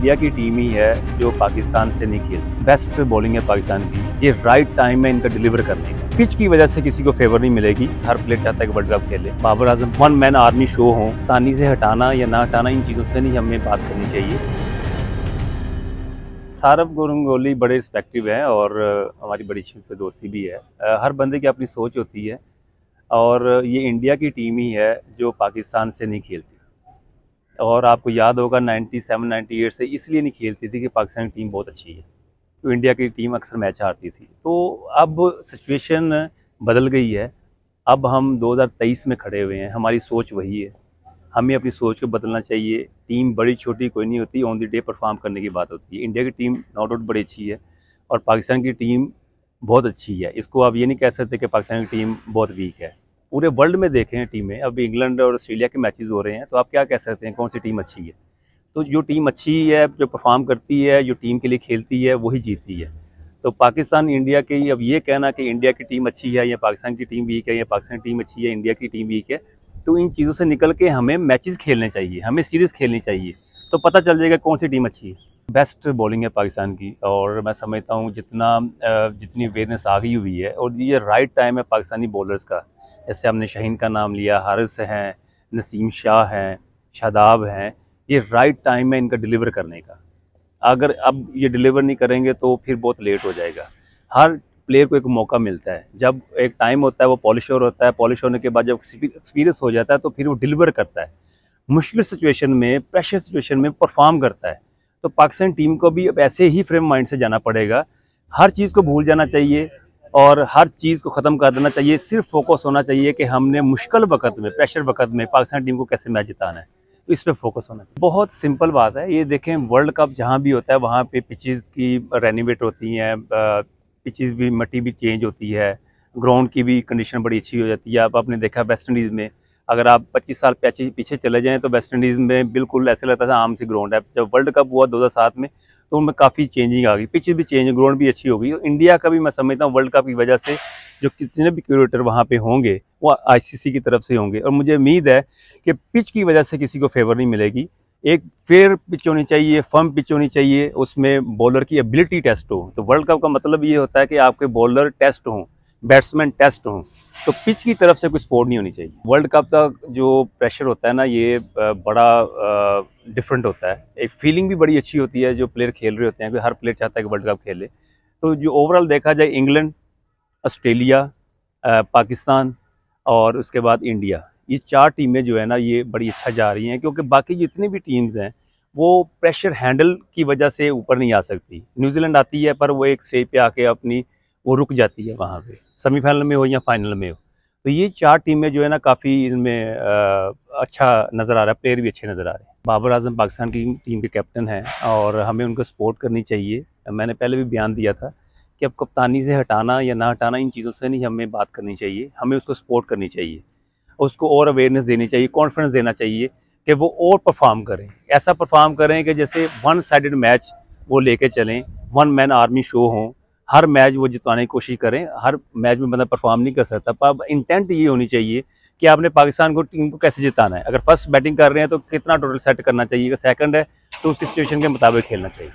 India की team ही है जो पाकिस्तान से नहीं खेलती बेस्ट बॉलिंग है पाकिस्तान की। ये राइट टाइम में इनका डिलीवर करने का। पिच की वजह से किसी को फेवर नहीं मिलेगी। हर प्लेयर चाहता है कि वर्ल्ड कप खेले। Babar Azam one man army show हो। तानी से हटाना या ना हटाना, इन चीज़ों से नहीं हमें बात करनी चाहिए। सारब गंगोली बड़े रिस्पेक्टिव हैं और हमारी बड़ी से दोस्ती भी है। हर बंदे की अपनी सोच होती है। और ये इंडिया की टीम ही है जो पाकिस्तान से नहीं खेलती। और आपको याद होगा 97 98 से इसलिए नहीं खेलती थी कि पाकिस्तान की टीम बहुत अच्छी है तो इंडिया की टीम अक्सर मैच हारती थी। तो अब सिचुएशन बदल गई है, अब हम 2023 में खड़े हुए हैं, हमारी सोच वही है। हमें अपनी सोच को बदलना चाहिए, टीम बड़ी छोटी कोई नहीं होती ऑन दी डे परफॉर्म करने की बात होती है। इंडिया की टीम नॉट आउट बड़ी अच्छी है और पाकिस्तान की टीम बहुत अच्छी है। इसको आप ये नहीं कह सकते कि पाकिस्तान की टीम बहुत वीक है। पूरे वर्ल्ड में देखें टीमें। अब इंग्लैंड और ऑस्ट्रेलिया के मैचेस हो रहे हैं तो आप क्या कह सकते हैं, कौन सी टीम अच्छी है? तो जो टीम अच्छी है, जो परफॉर्म करती है, जो टीम के लिए खेलती है वही जीतती है। तो पाकिस्तान, इंडिया के अब ये कहना कि इंडिया की टीम अच्छी है या पाकिस्तान की टीम वीक है या पाकिस्तान की टीम अच्छी है, इंडिया की टीम वीक है तो इन चीज़ों से निकल के हमें मैचेस खेलने चाहिए, हमें सीरीज़ खेलनी चाहिए। तो पता चल जाएगा कौन सी टीम अच्छी है। बेस्ट बॉलिंग है पाकिस्तान की, और मैं समझता हूँ जितना जितनी अवेयरनेस आ गई हुई है, और ये राइट टाइम है पाकिस्तानी बॉलर्स का। जैसे हमने शहीन का नाम लिया, हारिस हैं, नसीम शाह हैं, शादाब हैं, ये राइट टाइम है इनका डिलीवर करने का। अगर अब ये डिलीवर नहीं करेंगे तो फिर बहुत लेट हो जाएगा। हर प्लेयर को एक मौका मिलता है। जब एक टाइम होता है, वो पॉलिश होता है पॉलिश होने के बाद जब एक्सपीरियंस हो जाता है तो फिर वो डिलीवर करता है। मुश्किल सिचुएशन में प्रेशर सिचुएशन में परफॉर्म करता है। तो पाकिस्तान टीम को भी अब ऐसे ही फ्रेम माइंड से जाना पड़ेगा। हर चीज़ को भूल जाना चाहिए। और हर चीज़ को ख़त्म कर देना चाहिए। सिर्फ़ फोकस होना चाहिए कि हमने मुश्किल वक्त में प्रेशर वक्त में पाकिस्तान टीम को कैसे मैच जिताना है। तो इस पर फोकस होना चाहिए। बहुत सिंपल बात है। ये देखें वर्ल्ड कप जहाँ भी होता है, वहाँ पे पिचेस की रेनोवेट होती हैं पिचेस भी, मट्टी भी चेंज होती है। ग्राउंड की भी कंडीशन बड़ी अच्छी हो जाती है। आप आपने देखा वेस्ट इंडीज़ में, अगर आप 25 साल पीछे पीछे चले जाएँ तो वेस्ट इंडीज़ में बिल्कुल ऐसे लगता था आम सी ग्राउंड है। जब वर्ल्ड कप हुआ दो हज़ार सात में तो उनमें काफ़ी चेंजिंग आ गई। पिच भी चेंज ग्राउंड भी अच्छी हो गई। और इंडिया का भी मैं समझता हूँ वर्ल्ड कप की वजह से जो कितने भी क्यूरेटर वहाँ पे होंगे, वो आईसीसी की तरफ़ से होंगे। और मुझे उम्मीद है कि पिच की वजह से किसी को फेवर नहीं मिलेगी। एक फेयर पिच होनी चाहिए फर्म पिच होनी चाहिए, उसमें बॉलर की एबिलिटी टेस्ट हो। तो वर्ल्ड कप का मतलब ये होता है कि आपके बॉलर टेस्ट हों। बैट्समैन टेस्ट हों तो पिच की तरफ़ से कोई सपोर्ट नहीं होनी चाहिए। वर्ल्ड कप का जो प्रेशर होता है ना, ये बड़ा डिफरेंट होता है। एक फीलिंग भी बड़ी अच्छी होती है, जो प्लेयर खेल रहे होते हैं हर प्लेयर चाहता है कि वर्ल्ड कप खेले। तो जो ओवरऑल देखा जाए इंग्लैंड ऑस्ट्रेलिया पाकिस्तान और उसके बाद इंडिया ये चार टीमें जो है ना, ये बड़ी अच्छा जा रही हैं, क्योंकि बाकी जितनी भी टीम्स हैं, वो प्रेशर हैंडल की वजह से ऊपर नहीं आ सकती। न्यूजीलैंड आती है, पर वो एक स्टेज पे आके अपनी वो रुक जाती है वहाँ पे। सेमीफाइनल में हो या फाइनल में हो। तो ये चार टीमें जो है ना काफ़ी इनमें अच्छा नज़र आ रहा है, प्लेयर भी अच्छे नज़र आ रहे हैं। बाबर आज़म पाकिस्तान की टीम के कैप्टन हैं और हमें उनको सपोर्ट करनी चाहिए। मैंने पहले भी बयान दिया था कि अब कप्तानी से हटाना या ना हटाना इन चीज़ों से नहीं हमें बात करनी चाहिए, हमें उसको सपोर्ट करनी चाहिए। उसको और अवेयरनेस देनी चाहिए कॉन्फिडेंस देना चाहिए कि वो और परफॉर्म करें। ऐसा परफॉर्म करें कि जैसे वन साइडेड मैच वो लेके चलें वन मैन आर्मी शो हों हर मैच वो जितवाने की कोशिश करें, हर मैच में बंदा परफॉर्म नहीं कर सकता। पर इंटेंट ये होनी चाहिए कि आपने पाकिस्तान को टीम को कैसे जिताना है। अगर फ़र्स्ट बैटिंग कर रहे हैं तो कितना टोटल सेट करना चाहिए? अगर सेकंड है तो उसकी सिचुएशन के मुताबिक खेलना चाहिए।